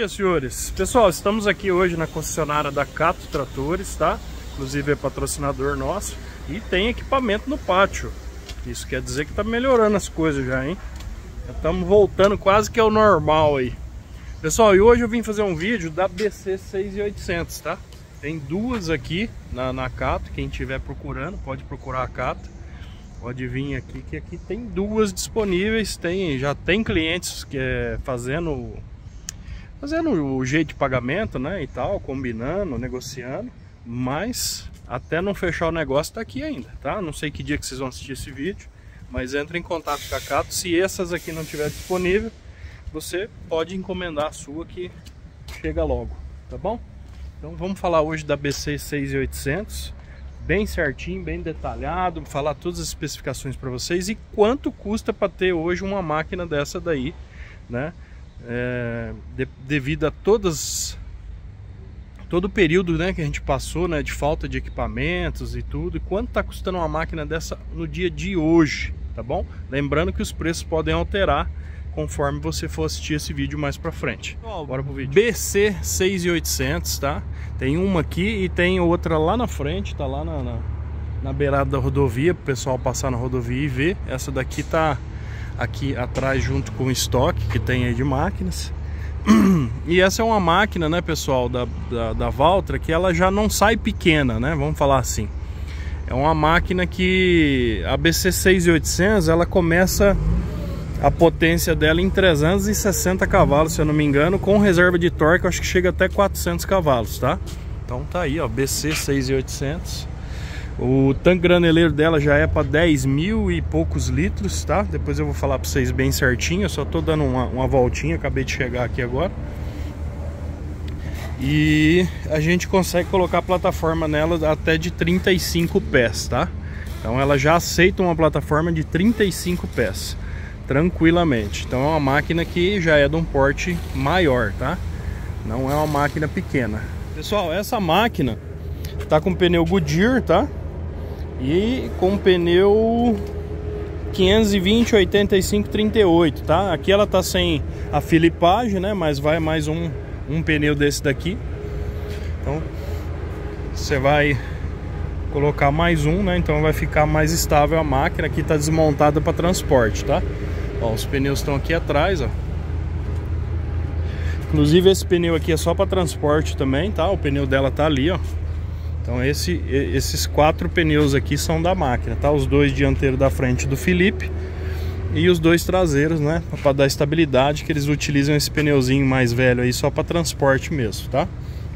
Dia, senhores. Pessoal, estamos aqui hoje na concessionária da Cato Tratores, tá? Inclusive é patrocinador nosso e tem equipamento no pátio. Isso quer dizer que tá melhorando as coisas já, hein? Estamos voltando quase que ao normal aí. Pessoal, e hoje eu vim fazer um vídeo da BC 6800, tá? Tem duas aqui na, na Cato, quem estiver procurando pode procurar a Cato. Pode vir aqui, que aqui tem duas disponíveis, tem, já tem clientes que é fazendo, fazendo o jeito de pagamento, né, e tal, combinando, negociando, mas até não fechar o negócio tá aqui ainda, tá? Não sei que dia que vocês vão assistir esse vídeo, mas entre em contato com a Cato, se essas aqui não tiver disponível, você pode encomendar a sua que chega logo, tá bom? Então vamos falar hoje da BC 6800, bem certinho, bem detalhado, falar todas as especificações para vocês e quanto custa para ter hoje uma máquina dessa daí, né? É, de, devido a todas todo o período né, que a gente passou né, de falta de equipamentos e tudo, e quanto está custando uma máquina dessa no dia de hoje, tá bom? Lembrando que os preços podem alterar conforme você for assistir esse vídeo mais pra frente. Oh, Bora pro vídeo. BC 6800, tá? Tem uma aqui e tem outra lá na frente, tá lá na, na, na beirada da rodovia, pro pessoal passar na rodovia e ver. Essa daqui tá aqui atrás junto com o estoque que tem aí de máquinas. E essa é uma máquina, né, pessoal, da, da, da Valtra, que ela já não sai pequena, né? Vamos falar assim. É uma máquina que a BC 6800 ela começa a potência dela em 360 cavalos, se eu não me engano, com reserva de torque, acho que chega até 400 cavalos, tá? Então tá aí, ó, BC 6800. O tanque graneleiro dela já é para 10 mil e poucos litros, tá? Depois eu vou falar para vocês bem certinho, eu só tô dando uma, uma voltinha, acabei de chegar aqui agora. E a gente consegue colocar a plataforma nela até de 35 pés, tá? Então ela já aceita uma plataforma de 35 pés tranquilamente. Então é uma máquina que já é de um porte maior, tá? Não é uma máquina pequena. Pessoal, essa máquina tá com pneu Goodyear, tá? E com pneu 520, 85, 38, tá? Aqui ela tá sem a filipagem, né? Mas vai mais um, um pneu desse daqui. Então, você vai colocar mais um, né? Então vai ficar mais estável a máquina. Aqui tá desmontada para transporte, tá? Ó, os pneus estão aqui atrás, ó. Inclusive esse pneu aqui é só para transporte também, tá? O pneu dela tá ali, ó. Então esse, esses quatro pneus aqui são da máquina, tá? Os dois dianteiros da frente do Felipe e os dois traseiros, né? Para dar estabilidade, que eles utilizam esse pneuzinho mais velho aí só para transporte mesmo, tá?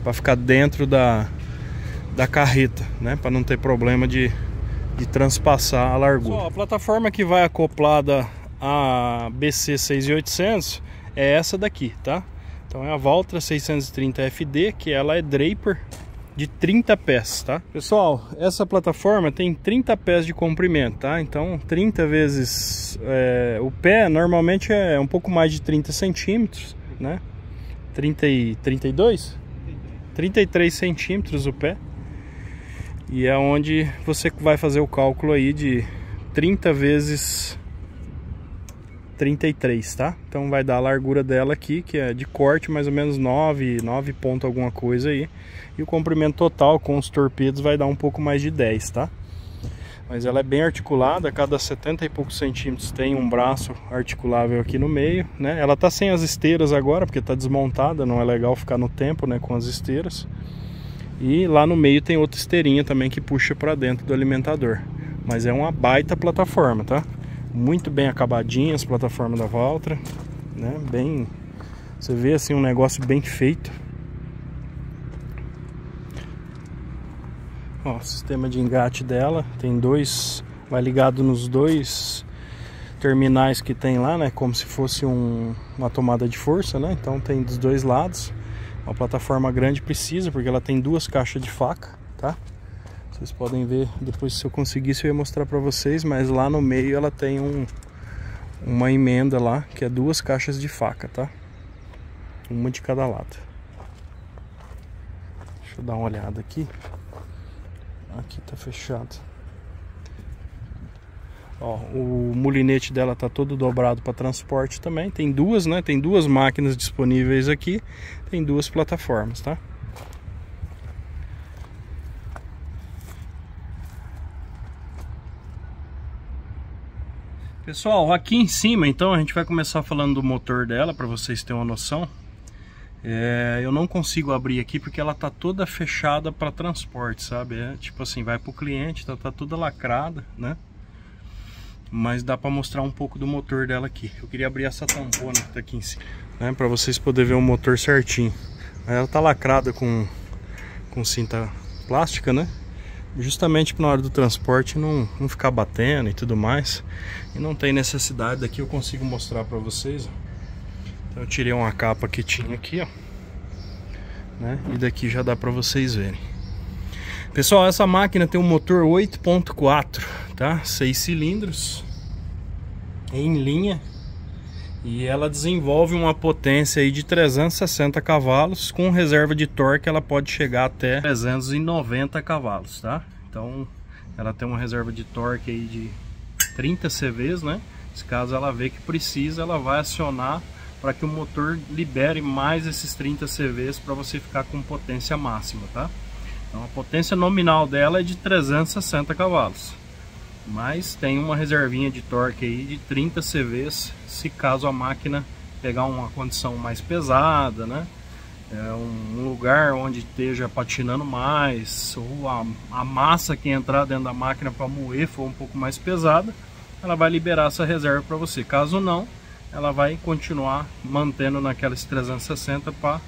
Para ficar dentro da, da carreta, né? Para não ter problema de, de transpassar a largura. Só, a plataforma que vai acoplada a BC 6800 é essa daqui, tá? Então é a Valtra 630 FD, que ela é Draper de 30 pés, tá? Pessoal, essa plataforma tem 30 pés de comprimento, tá? Então 30 vezes é, o pé normalmente é um pouco mais de 30 centímetros, né? 30 e 32? 33 centímetros o pé. E é onde você vai fazer o cálculo aí de 30 vezes 33, tá? Então vai dar a largura dela aqui, que é de corte mais ou menos 9, 9 ponto alguma coisa aí. E o comprimento total com os torpedos vai dar um pouco mais de 10, tá? Mas ela é bem articulada, cada 70 e poucos centímetros tem um braço articulável aqui no meio, né? Ela tá sem as esteiras agora, porque tá desmontada, não é legal ficar no tempo, né, com as esteiras. E lá no meio tem outra esteirinha também que puxa para dentro do alimentador. Mas é uma baita plataforma, tá? Muito bem acabadinhas as plataformas da Valtra, né? Bem, você vê assim um negócio bem feito. Ó, o sistema de engate dela tem dois, vai ligado nos dois terminais que tem lá, né? Como se fosse um, uma tomada de força, né? Então tem dos dois lados. Uma plataforma grande precisa porque ela tem duas caixas de faca, tá? Vocês podem ver, depois se eu conseguisse eu ia mostrar para vocês, mas lá no meio ela tem um, uma emenda lá, que é duas caixas de faca, tá? Uma de cada lado. Deixa eu dar uma olhada aqui. Aqui tá fechado. Ó, o mulinete dela tá todo dobrado para transporte também. Tem duas, né? Tem duas máquinas disponíveis aqui. Tem duas plataformas, tá? Pessoal, aqui em cima, então, a gente vai começar falando do motor dela, para vocês terem uma noção. É, eu não consigo abrir aqui porque ela tá toda fechada para transporte, sabe? É, tipo assim, vai pro cliente, tá, tá toda lacrada, né? Mas dá para mostrar um pouco do motor dela aqui. Eu queria abrir essa tampona que tá aqui em cima, né? Para vocês poderem ver o motor certinho. Ela tá lacrada com, com cinta plástica, né? Justamente na hora do transporte não, não ficar batendo e tudo mais. E não tem necessidade, daqui eu consigo mostrar para vocês. Então eu tirei uma capa que tinha aqui, ó. Né? E daqui já dá para vocês verem. Pessoal, essa máquina tem um motor 8.4, tá? 6 cilindros em linha e ela desenvolve uma potência aí de 360 cavalos. Com reserva de torque ela pode chegar até 390 cavalos tá? Então ela tem uma reserva de torque aí de 30 CVs né? Se caso ela vê que precisa ela vai acionar para que o motor libere mais esses 30 CVs para você ficar com potência máxima tá? Então a potência nominal dela é de 360 cavalos mas tem uma reservinha de torque aí de 30 CVs se caso a máquina pegar uma condição mais pesada, né? É um lugar onde esteja patinando mais, ou a, a massa que entrar dentro da máquina para moer for um pouco mais pesada, ela vai liberar essa reserva para você. Caso não, ela vai continuar mantendo naquelas 360 para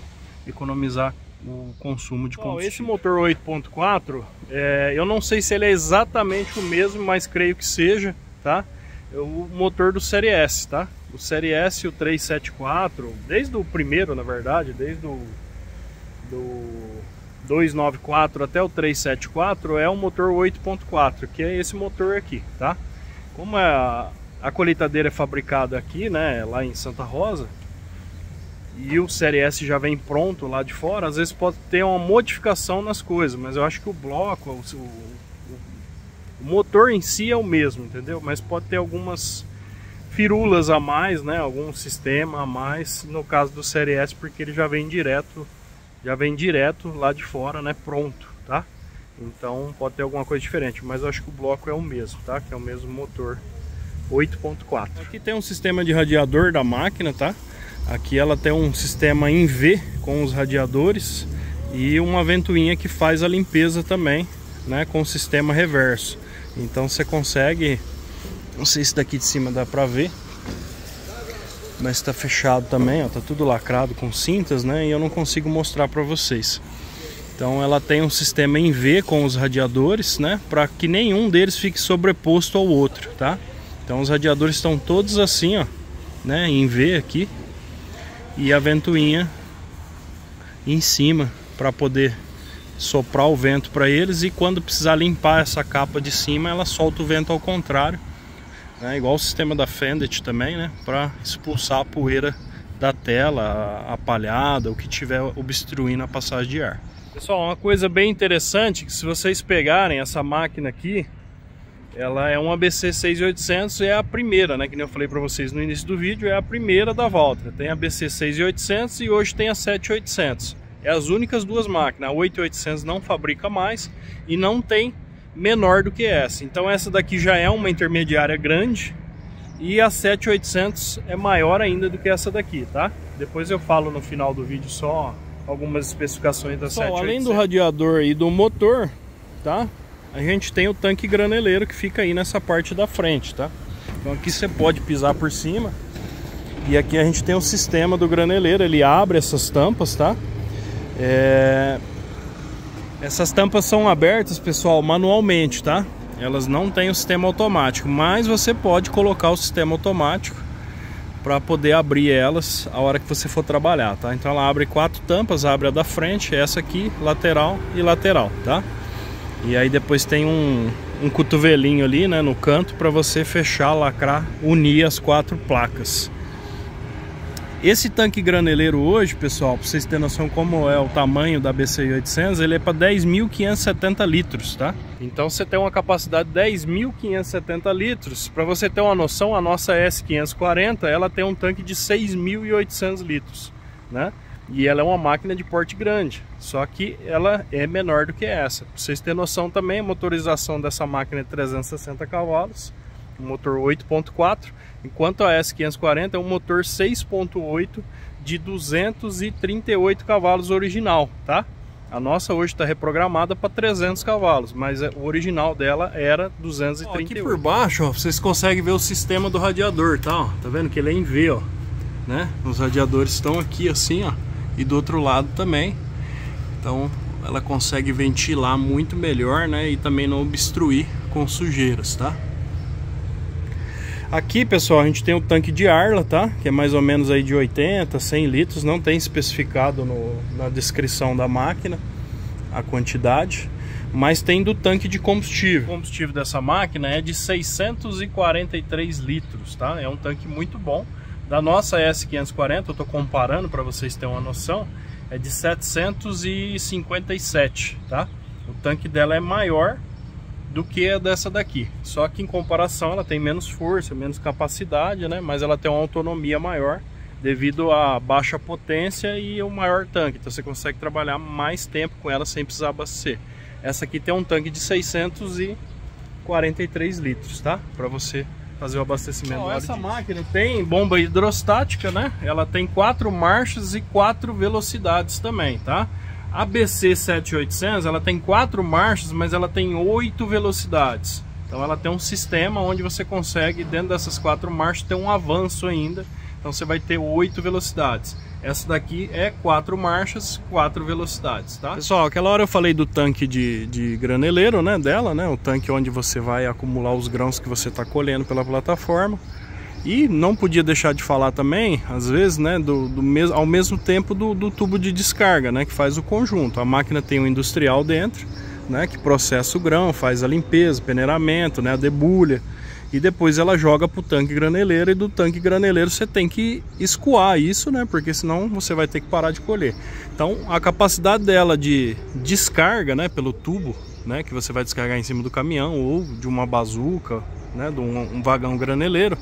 economizar o consumo de combustível. Bom, esse motor 8.4, é, eu não sei se ele é exatamente o mesmo, mas creio que seja, tá? É o motor do Série S, tá? O Série S e o 374, desde o primeiro, na verdade, desde o do 294 até o 374 é um motor 8.4, que é esse motor aqui, tá? Como a, a colheitadeira é fabricada aqui, né, lá em Santa Rosa, e o Série S já vem pronto lá de fora, às vezes pode ter uma modificação nas coisas, mas eu acho que o bloco, o, o, o motor em si é o mesmo, entendeu? Mas pode ter algumas firulas a mais, né? Algum sistema a mais, no caso do Série S, porque ele já vem direto, já vem direto lá de fora, né? Pronto, tá? Então pode ter alguma coisa diferente, mas eu acho que o bloco é o mesmo, tá? Que é o mesmo motor 8.4. Aqui tem um sistema de radiador da máquina, tá? Aqui ela tem um sistema em V com os radiadores e uma ventoinha que faz a limpeza também, né, com o sistema reverso. Então você consegue, não sei se daqui de cima dá pra ver, mas está fechado também, ó, tá tudo lacrado com cintas, né, e eu não consigo mostrar para vocês. Então ela tem um sistema em V com os radiadores, né, para que nenhum deles fique sobreposto ao outro, tá? Então os radiadores estão todos assim, ó, né, em V aqui, e a ventoinha em cima para poder soprar o vento para eles. E quando precisar limpar essa capa de cima ela solta o vento ao contrário né? igual o sistema da Fendet também né? Para expulsar a poeira da tela a palhada o que tiver obstruindo a passagem de ar. Pessoal uma coisa bem interessante que se vocês pegarem essa máquina aqui ela é uma ABC 6800 é a primeira, né? Que nem eu falei para vocês no início do vídeo, é a primeira da Valtra. Tem a BC 6800 e hoje tem a 7800. É as únicas duas máquinas. A 8800 não fabrica mais e não tem menor do que essa. Então essa daqui já é uma intermediária grande e a 7800 é maior ainda do que essa daqui, tá? Depois eu falo no final do vídeo só algumas especificações da Pessoal, 7800. Além do radiador e do motor, tá? A gente tem o tanque graneleiro que fica aí nessa parte da frente, tá? Então aqui você pode pisar por cima e aqui a gente tem o sistema do graneleiro, ele abre essas tampas, tá? É... Essas tampas são abertas, pessoal, manualmente, tá? Elas não têm o sistema automático, mas você pode colocar o sistema automático para poder abrir elas a hora que você for trabalhar, tá? Então ela abre quatro tampas, abre a da frente, essa aqui, lateral e lateral, tá? E aí depois tem um, um cotovelinho ali né, no canto para você fechar, lacrar, unir as quatro placas. Esse tanque graneleiro hoje, pessoal, para vocês terem noção como é o tamanho da BCI 800, ele é para 10.570 litros, tá? Então você tem uma capacidade de 10.570 litros. Para você ter uma noção, a nossa S540, ela tem um tanque de 6.800 litros, né? E ela é uma máquina de porte grande, só que ela é menor do que essa. Para vocês terem noção também, a motorização dessa máquina é 360 cavalos, um motor 8.4, enquanto a S540 é um motor 6.8 de 238 cavalos original, tá? A nossa hoje está reprogramada para 300 cavalos, mas o original dela era 238. Aqui por baixo, ó, vocês conseguem ver o sistema do radiador, tá? Ó, tá vendo que ele é em V, ó, né? Os radiadores estão aqui assim, ó e do outro lado também. Então ela consegue ventilar muito melhor, né? E também não obstruir com sujeiras, tá? Aqui, pessoal, a gente tem o tanque de Arla, tá? Que é mais ou menos aí de 80, 100 litros. Não tem especificado no, na descrição da máquina a quantidade. Mas tem do tanque de combustível. O combustível dessa máquina é de 643 litros, tá? É um tanque muito bom. Da nossa S540, eu estou comparando para vocês terem uma noção, é de 757, tá? O tanque dela é maior do que a dessa daqui. Só que em comparação ela tem menos força, menos capacidade, né? Mas ela tem uma autonomia maior devido à baixa potência e o maior tanque. Então você consegue trabalhar mais tempo com ela sem precisar abastecer. Essa aqui tem um tanque de 643 litros, tá? Para você fazer o abastecimento. Oh, essa máquina tem bomba hidrostática, né? Ela tem quatro marchas e quatro velocidades também, tá? A BC 7800 ela tem quatro marchas, mas ela tem oito velocidades. Então ela tem um sistema onde você consegue dentro dessas quatro marchas ter um avanço ainda. Então você vai ter oito velocidades. Essa daqui é quatro marchas, quatro velocidades, tá? Pessoal, aquela hora eu falei do tanque de, de graneleiro, né, dela, né? O tanque onde você vai acumular os grãos que você está colhendo pela plataforma. E não podia deixar de falar também, às vezes, né, do, do mes ao mesmo tempo do, do tubo de descarga, né, que faz o conjunto. A máquina tem um industrial dentro, né, que processa o grão, faz a limpeza, peneiramento, né, a debulha e depois ela joga para o tanque graneleiro e do tanque graneleiro você tem que escoar isso, né? Porque senão você vai ter que parar de colher. Então a capacidade dela de descarga, né? Pelo tubo, né? Que você vai descargar em cima do caminhão ou de uma bazuca, né? De um, um vagão graneleiro.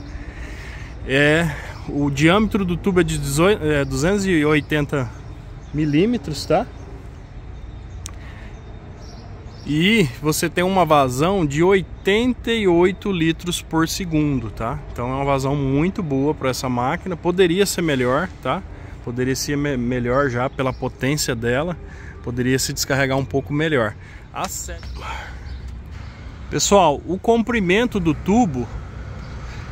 É o diâmetro do tubo é de 18, é, 280 milímetros, tá? E você tem uma vazão de 88 litros por segundo, tá? Então é uma vazão muito boa para essa máquina, poderia ser melhor, tá? Poderia ser me melhor já pela potência dela, poderia se descarregar um pouco melhor. Pessoal, o comprimento do tubo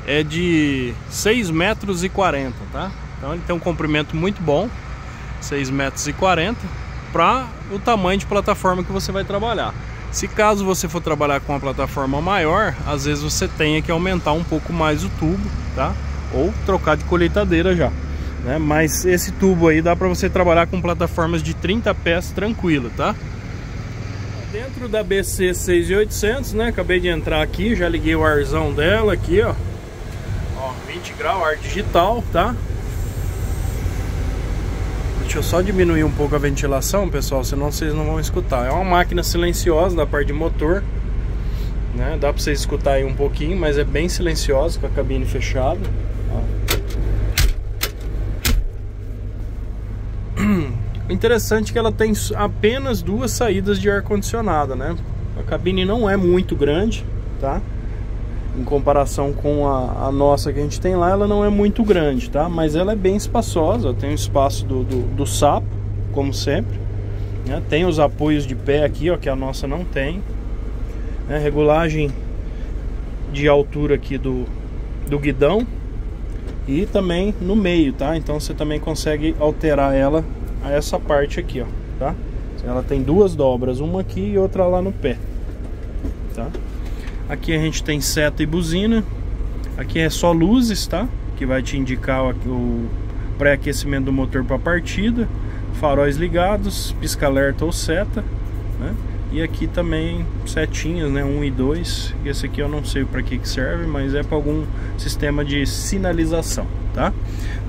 é de 6 metros e 40, tá? Então ele tem um comprimento muito bom, 6 metros e 40 para o tamanho de plataforma que você vai trabalhar. Se caso você for trabalhar com uma plataforma maior, às vezes você tenha que aumentar um pouco mais o tubo, tá? Ou trocar de colheitadeira já. Né? Mas esse tubo aí dá para você trabalhar com plataformas de 30 pés tranquilo, tá? Dentro da BC 6800, né? Acabei de entrar aqui, já liguei o arzão dela aqui, ó. Ó, 20 graus, ar digital, tá? Deixa eu só diminuir um pouco a ventilação, pessoal, senão vocês não vão escutar. É uma máquina silenciosa da parte de motor, né? Dá para vocês escutar aí um pouquinho, mas é bem silenciosa com a cabine fechada. O interessante é que ela tem apenas duas saídas de ar condicionado, né? A cabine não é muito grande, tá? Em comparação com a, a, nossa que a gente tem lá, ela não é muito grande, tá? Mas ela é bem espaçosa, tem o espaço do, do, do sapo, como sempre. Né? Tem os apoios de pé aqui, ó, que a nossa não tem. Né? Regulagem de altura aqui do, do guidão. E também no meio, tá? Então você também consegue alterar ela a essa parte aqui, ó, tá? Ela tem duas dobras, uma aqui e outra lá no pé, tá? Aqui a gente tem seta e buzina. Aqui é só luzes, tá? Que vai te indicar o pré-aquecimento do motor para partida. Faróis ligados, pisca-alerta ou seta. Né? E aqui também setinhas, né? 1 e 2. E esse aqui eu não sei para que, que serve, mas é para algum sistema de sinalização, tá?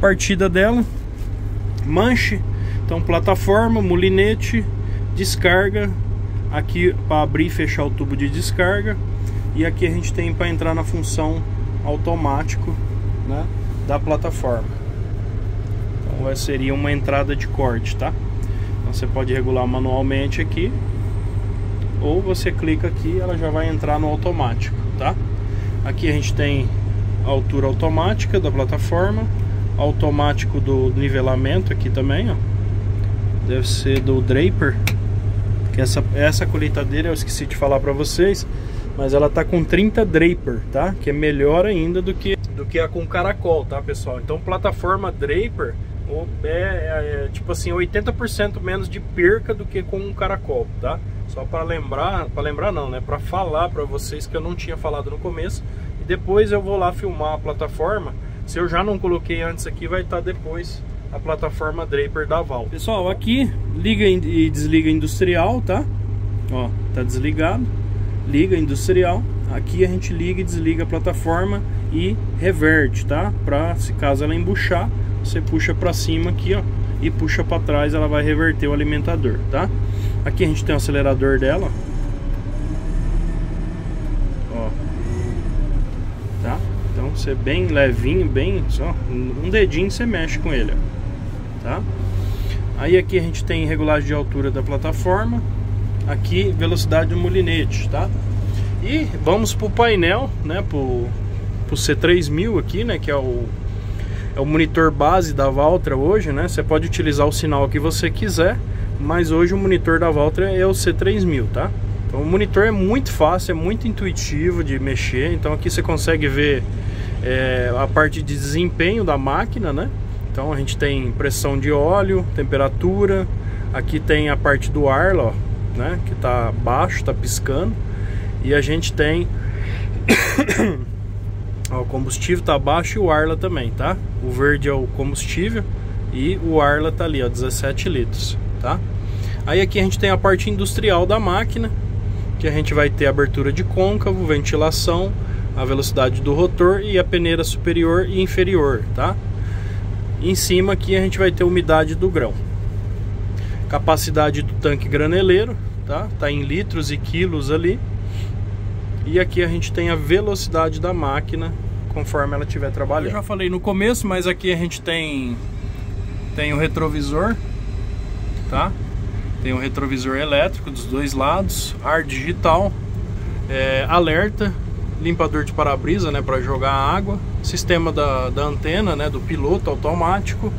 Partida dela, manche, então plataforma, mulinete, descarga, aqui para abrir e fechar o tubo de descarga e aqui a gente tem para entrar na função automático né, da plataforma. Então seria uma entrada de corte, tá? Então você pode regular manualmente aqui ou você clica aqui ela já vai entrar no automático, tá? Aqui a gente tem a altura automática da plataforma, automático do nivelamento aqui também, ó. Deve ser do Draper, que essa essa colheitadeira eu esqueci de falar para vocês, mas ela tá com 30 Draper, tá? Que é melhor ainda do que do que a com caracol, tá, pessoal? Então plataforma Draper é, é, é tipo assim 80% menos de perca do que com um caracol, tá? Só para lembrar, para lembrar não, né? Para falar para vocês que eu não tinha falado no começo. E depois eu vou lá filmar a plataforma. Se eu já não coloquei antes aqui, vai estar tá depois a plataforma Draper da Val. Pessoal, aqui liga e desliga industrial, tá? Ó, tá desligado. Liga industrial. Aqui a gente liga e desliga a plataforma e reverte, tá? Para se caso ela embuchar, você puxa para cima aqui, ó, e puxa para trás, ela vai reverter o alimentador, tá? Aqui a gente tem o acelerador dela. Ó. Tá? Então você é bem levinho, bem só um dedinho você mexe com ele, ó. tá? Aí aqui a gente tem regulagem de altura da plataforma. Aqui velocidade do molinete, tá? E vamos pro painel, né, pro, pro C3000 aqui, né, que é o é o monitor base da Valtra hoje, né? Você pode utilizar o sinal que você quiser mas hoje o monitor da Valtra é o C3000, tá? Então o monitor é muito fácil, é muito intuitivo de mexer, então aqui você consegue ver é, a parte de desempenho da máquina, né? Então a gente tem pressão de óleo, temperatura, aqui tem a parte do ar, ó, né? Que tá baixo, tá piscando, e a gente tem ó, o combustível tá baixo e o Arla também, tá? O verde é o combustível e o Arla tá ali, ó, 17 litros tá? Aí aqui a gente tem a parte industrial da máquina, que a gente vai ter abertura de côncavo, ventilação, a velocidade do rotor e a peneira superior e inferior, tá? Em cima aqui a gente vai ter umidade do grão. Capacidade do tanque graneleiro, tá? Tá em litros e quilos ali. E aqui a gente tem a velocidade da máquina conforme ela estiver trabalhando. Eu já falei no começo, mas aqui a gente tem tem o retrovisor tá? Tem um retrovisor elétrico dos dois lados, ar digital, é, alerta, limpador de para-brisa, né, para jogar água, sistema da, da antena, né, do piloto automático.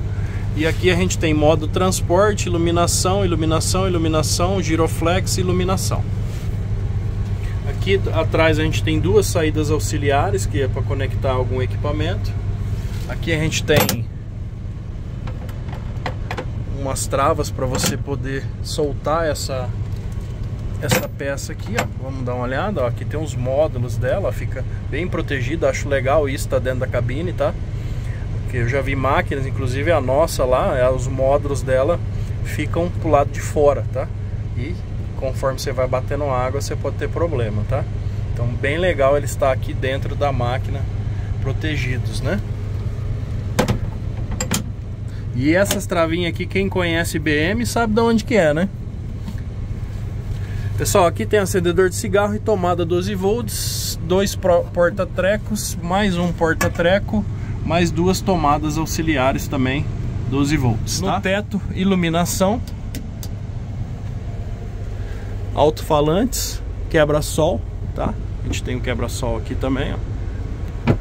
E aqui a gente tem modo transporte, iluminação, iluminação, iluminação, giroflex, iluminação. Aqui atrás a gente tem duas saídas auxiliares, que é para conectar algum equipamento. Aqui a gente tem umas travas para você poder soltar essa essa peça aqui, ó. Vamos dar uma olhada, ó. Aqui tem os módulos dela, fica bem protegida. Acho legal isso, tá dentro da cabine, tá? Eu já vi máquinas, inclusive a nossa lá, é, os módulos dela ficam pro lado de fora, tá? E conforme você vai batendo água, você pode ter problema, tá? Então, bem legal ele estar aqui dentro da máquina, protegidos, né? E essas travinhas aqui, quem conhece BM sabe de onde que é, né? Pessoal, aqui tem acendedor de cigarro e tomada 12 volts, dois porta-trecos, mais um porta-treco, mais duas tomadas auxiliares também, 12 volts. Tá? No teto, iluminação, alto-falantes, quebra-sol, tá? A gente tem um quebra-sol aqui também, ó.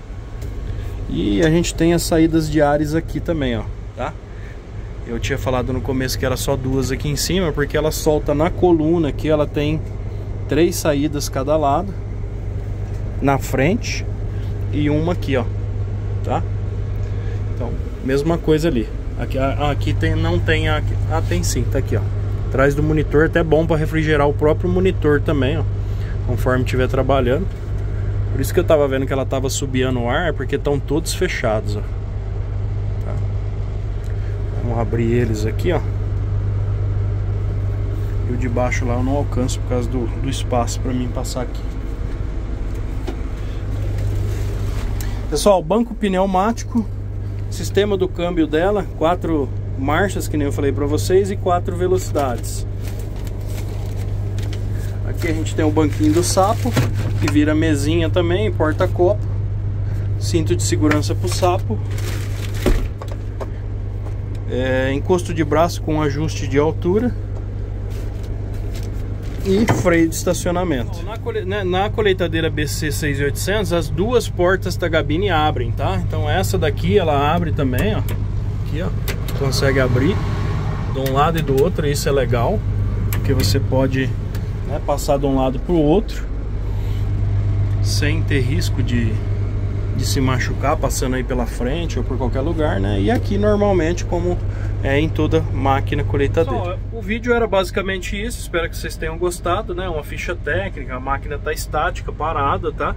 E a gente tem as saídas de ares aqui também, ó tá? Eu tinha falado no começo que era só duas aqui em cima, porque ela solta na coluna aqui, ela tem três saídas cada lado, na frente e uma aqui, ó, tá? Mesma coisa ali. Aqui, aqui tem, não tem, aqui, ah, tem sim, tá aqui, ó. Atrás do monitor, até bom para refrigerar o próprio monitor também, ó, conforme estiver trabalhando. Por isso que eu tava vendo que ela tava subindo o ar, porque estão todos fechados, ó. Vamos abrir eles aqui, ó. E o de baixo lá eu não alcanço por causa do, do espaço para mim passar aqui. Pessoal, banco pneumático, sistema do câmbio dela, quatro marchas, que nem eu falei para vocês, e quatro velocidades. Aqui a gente tem o banquinho do sapo, que vira mesinha também, porta-copo. Cinto de segurança para o sapo. É, encosto de braço com ajuste de altura. E freio de estacionamento. Na, cole... Né, na colheitadeira BC 6800, as duas portas da gabine abrem, tá? Então essa daqui ela abre também, ó. Aqui, ó. Consegue abrir de um lado e do outro, isso é legal. Porque você pode né, passar de um lado para o outro sem ter risco de, de se machucar passando aí pela frente ou por qualquer lugar, né? E aqui normalmente como é em toda máquina colheitadeira. Pessoal, o vídeo era basicamente isso, espero que vocês tenham gostado, né? Uma ficha técnica, a máquina está estática, parada, tá?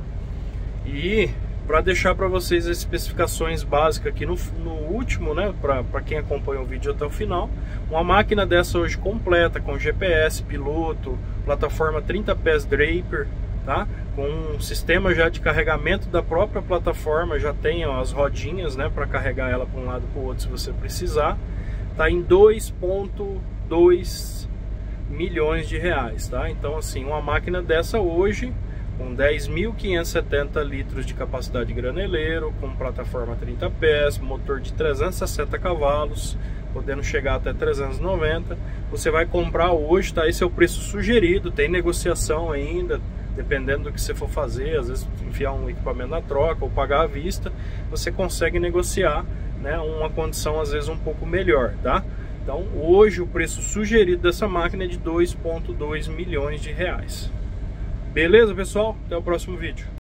E para deixar para vocês as especificações básicas aqui no, no último, né, para quem acompanha o vídeo até o final, uma máquina dessa hoje completa, com GPS, piloto, plataforma 30 pés Draper, tá? Com um sistema já de carregamento da própria plataforma, já tem ó, as rodinhas, né, para carregar ela para um lado para o outro se você precisar. Tá em 2.2 milhões de reais, tá? Então assim, uma máquina dessa hoje com 10.570 litros de capacidade de graneleiro, com plataforma 30 pés, motor de 360 cavalos, podendo chegar até 390. Você vai comprar hoje, tá? Esse é o preço sugerido, tem negociação ainda, dependendo do que você for fazer, às vezes enfiar um equipamento na troca ou pagar à vista, você consegue negociar, né, uma condição às vezes um pouco melhor, tá? Então, hoje o preço sugerido dessa máquina é de 2.2 milhões de reais. Beleza, pessoal? Até o próximo vídeo.